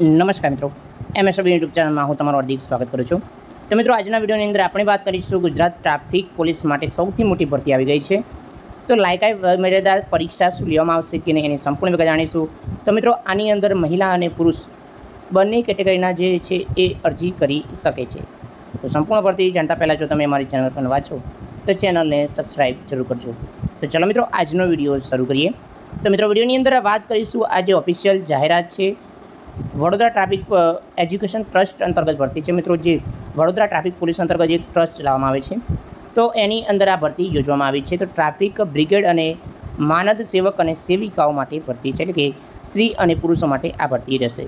નમસ્કાર મિત્રો. MSB YouTube ચેનલમાં હું તમારું હાર્દિક સ્વાગત કરું છું. તો મિત્રો, આજના વિડીયોની અંદર આપણે વાત કરીશું ગુજરાત ટ્રાફિક પોલીસ માટે સૌથી મોટી ભરતી આવી ગઈ છે. તો લાયકાઈ મર્યાદા પરીક્ષા શું લેવામાં આવશે કે નહીં એની સંપૂર્ણ વિગત જાણીશું. તો મિત્રો, આની અંદર મહિલા અને પુરુષ બંને કેટેગરીના જે છે એ અરજી કરી શકે છે. તો સંપૂર્ણ ભરતી જાણતા પહેલાં જો તમે અમારી ચેનલ પર વાંચો તો ચેનલને સબસ્ક્રાઈબ જરૂર કરજો. તો ચલો મિત્રો, આજનો વીડિયો શરૂ કરીએ. તો મિત્રો, વિડીયોની અંદર વાત કરીશું આ જે ઓફિશિયલ જાહેરાત છે વડોદરા ટ્રાફિક એજ્યુકેશન ટ્રસ્ટ અંતર્ગત ભરતી છે. મિત્રો, જે વડોદરા ટ્રાફિક પોલીસ અંતર્ગત એક ટ્રસ્ટ ચલાવવામાં આવે છે. તો એની અંદર આ ભરતી યોજવામાં આવી છે. તો ટ્રાફિક બ્રિગેડ અને માનદ સેવક અને સેવિકાઓ માટે ભરતી છે. એટલે કે સ્ત્રી અને પુરુષો માટે આ ભરતી રહેશે.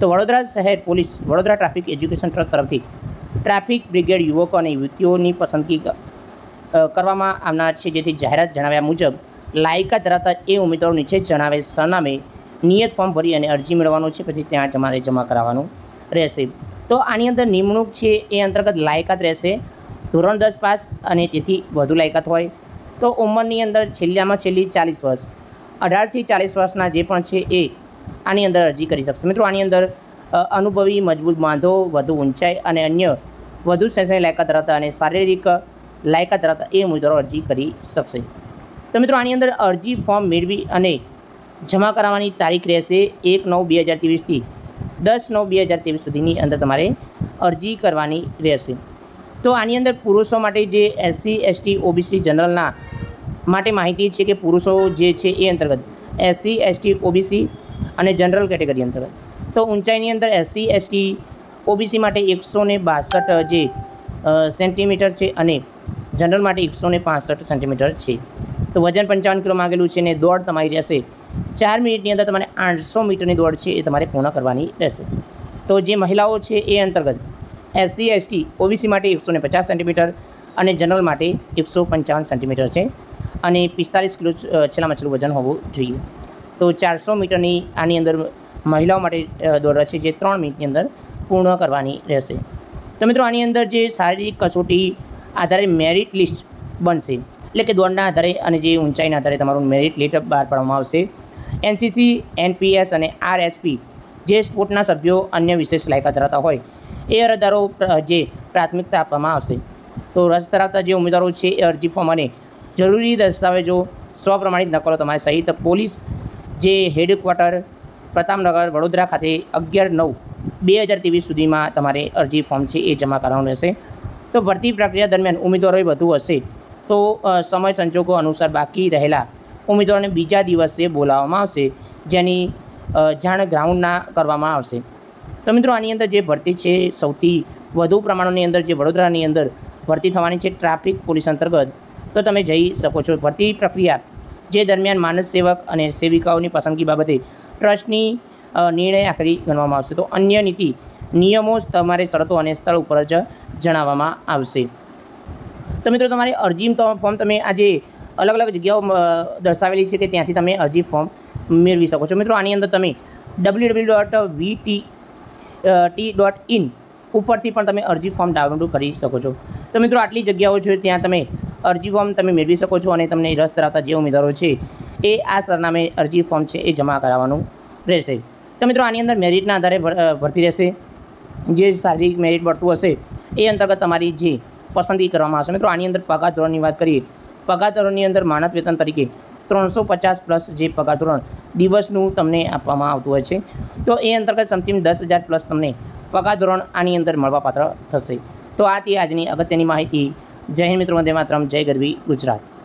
તો વડોદરા શહેર police, Vadodara traffic education trust તરફથી ટ્રાફિક બ્રિગેડ યુવકો અને યુવતીઓની પસંદગી કરવામાં આવનાર છે. જેથી જાહેરાત જણાવ્યા મુજબ, લાયકા ધરાવતા એ ઉમેદવારો નીચે જણાવે સરનામે નિયત ફોર્મ ભરી અને અરજી મેળવવાનું છે. પછી ત્યાં તમારે જમા કરાવવાનું રહેશે. તો આની અંદર નિમણૂક છે એ અંતર્ગત લાયકાત રહેશે. ધોરણ દસ પાસ અને તેથી વધુ લાયકાત હોય. તો ઉંમરની અંદર છેલ્લામાં છેલ્લી ચાલીસ વર્ષ. અઢારથી ચાલીસ વર્ષના જે પણ છે એ આની અંદર અરજી કરી શકશે. મિત્રો, આની અંદર અનુભવી, મજબૂત બાંધો, વધુ ઊંચાઈ અને અન્ય વધુ શૈક્ષણિક લાયકાત ધરાવતા અને શારીરિક લાયકાત ધરાવતા એ ઉમેદવારો અરજી કરી શકશે. તો મિત્રો, આની અંદર અરજી ફોર્મ મેળવી અને જમા કરાવવાની તારીખ રહેશે એક નવ બે હજાર ત્રેવીસથી દસ નવ બે હજાર ત્રેવીસ સુધીની અંદર તમારે અરજી કરવાની રહેશે. તો આની અંદર પુરુષો માટે જે એસસી એસટી ઓબીસી જનરલના માટે માહિતી છે કે પુરુષો જે છે એ અંતર્ગત એસસી એસટી ઓબીસી અને જનરલ કેટેગરી અંતર્ગત. તો ઊંચાઈની અંદર એસસી એસટી ઓબીસી માટે એકસો ને બાસઠ જે સેન્ટીમીટર છે અને જનરલ માટે એકસો ને પાસઠ સેન્ટીમીટર છે. તો વજન પંચાવન કિલો માંગેલું છે ને દોડ તમારી રહેશે. ચાર મિનિટની અંદર તમારે આઠસો મીટરની દોડ છે એ તમારે પૂર્ણ કરવાની રહેશે. તો જે મહિલાઓ છે એ અંતર્ગત એસસી, એસટી, ઓબીસી માટે એકસો પચાસ સેન્ટીમીટર અને જનરલ માટે એકસો પંચાવન સેન્ટીમીટર છે અને પિસ્તાલીસ કિલો છેલ્લામાં છેલ્લું વજન હોવું જોઈએ. તો ચારસો મીટરની આની અંદર મહિલાઓ માટે દોડ છે જે ત્રણ મિનિટની અંદર પૂર્ણ કરવાની રહેશે. તો મિત્રો આની અંદર જે શારીરિક કસોટી આધારે મેરિટ લિસ્ટ બનશે. એટલે કે દોડના આધારે અને જે ઊંચાઈના આધારે તમારું મેરિટ લિસ્ટ બહાર પાડવામાં આવશે. એનસીસી એનપીએસ અને આરએસપી જે સ્પોર્ટના સભ્યો અન્ય વિશેષ લાયકાત ધરાવતા હોય, એ અરજદારો જે પ્રાથમિકતા આપવામાં આવશે. તો રસ ધરાવતા જે ઉમેદવારો છે એ અરજી ફોર્મ અને જરૂરી દસ્તાવેજો સ્વપ્રમાણિત નકલો તમારે સહિત પોલીસ જે હેડક્વાર્ટર પ્રતાપનગર, વડોદરા ખાતે અગિયાર નવ બે હજાર ત્રેવીસ સુધીમાં તમારે અરજી ફોર્મ છે એ જમા કરાવવાનું રહેશે. તો ભરતી પ્રક્રિયા દરમિયાન ઉમેદવારોએ વધુ હશે. તો સમય સંજોગો અનુસાર બાકી રહેલા ઉમેદવારોને બીજા દિવસે બોલાવવામાં આવશે, જેની જાણ ગ્રાઉન્ડના કરવામાં આવશે. તો મિત્રો, આની અંદર જે ભરતી છે, સૌથી વધુ પ્રમાણોની અંદર જે વડોદરાની અંદર ભરતી થવાની છે ટ્રાફિક પોલીસ અંતર્ગત, તો તમે જઈ શકો છો. ભરતી પ્રક્રિયા જે દરમિયાન માનસ સેવક અને સેવિકાઓની પસંદગી બાબતે ટ્રસ્ટની નિર્ણય આખરી ગણવામાં આવશે. તો અન્ય નીતિ, નિયમો તમારે શરતો અને સ્થળ ઉપર જ જણાવવામાં આવશે. તો મિત્રો તમારી અરજી ફોર્મ તમે આજે અલગ અલગ જગ્યાઓ દર્શાવેલી છે કે ત્યાંથી તમે અરજી ફોર્મ મેળવી શકો છો. મિત્રો, આની અંદર તમે W W dot VT T dot in ઉપરથી પણ તમે અરજી ફોર્મ ડાઉનલોડ કરી શકો છો. તો મિત્રો, આટલી જગ્યાઓ છે ત્યાં તમે અરજી ફોર્મ તમે મેળવી શકો છો અને તમને રસ ધરાવતા જે ઉમેદવારો છે એ આ સરનામે અરજી ફોર્મ છે એ જમા કરાવવાનું રહેશે. તો મિત્રો, આની અંદર મેરિટના આધારે ભરતી રહેશે. જે શારીરિક મેરિટ ભરતું હશે એ અંતર્ગત તમારી જે પસંદગી કરવામાં આવશે. મિત્રો, આની અંદર પગાર ધોરણની વાત કરીએ, પગાર ધોરણની અંદર માનદ વેતન તરીકે ત્રણસો પચાસ પ્લસ જે પગાર ધોરણ દિવસનું તમને આપવામાં આવતું હોય છે. તો એ અંતર્ગત સમથિંગ દસ હજાર પ્લસ તમને પગાર ધોરણ આની અંદર મળવાપાત્ર થશે. તો આ તે આજની અગત્યની માહિતી. જય હિન્દ મિત્રો, વંદે માતરમ. જય ગરવી ગુજરાત.